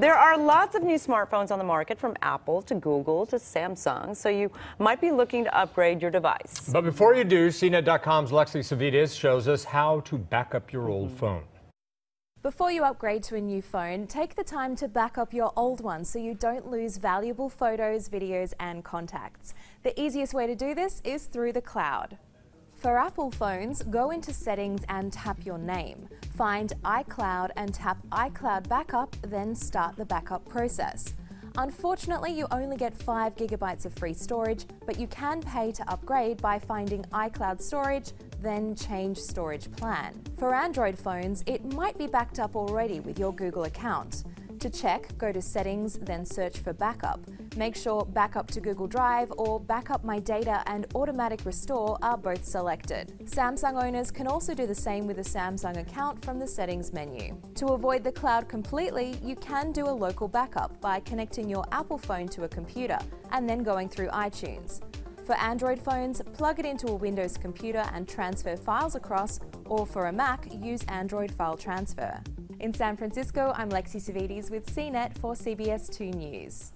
There are lots of new smartphones on the market from Apple to Google to Samsung, so you might be looking to upgrade your device. But before you do, CNET.com's Lexy Savvides shows us how to back up your old mm-hmm. phone. Before you upgrade to a new phone, take the time to back up your old one so you don't lose valuable photos, videos and contacts. The easiest way to do this is through the cloud. For Apple phones, go into Settings and tap your name. Find iCloud and tap iCloud Backup, then start the backup process. Unfortunately, you only get 5 gigabytes of free storage, but you can pay to upgrade by finding iCloud Storage, then change storage plan. For Android phones, it might be backed up already with your Google account. To check, go to Settings, then search for Backup. Make sure Backup to Google Drive or Backup My Data and Automatic Restore are both selected. Samsung owners can also do the same with a Samsung account from the Settings menu. To avoid the cloud completely, you can do a local backup by connecting your Apple phone to a computer and then going through iTunes. For Android phones, plug it into a Windows computer and transfer files across, or for a Mac, use Android File Transfer. In San Francisco, I'm Lexy Savvides with CNET for CBS 2 News.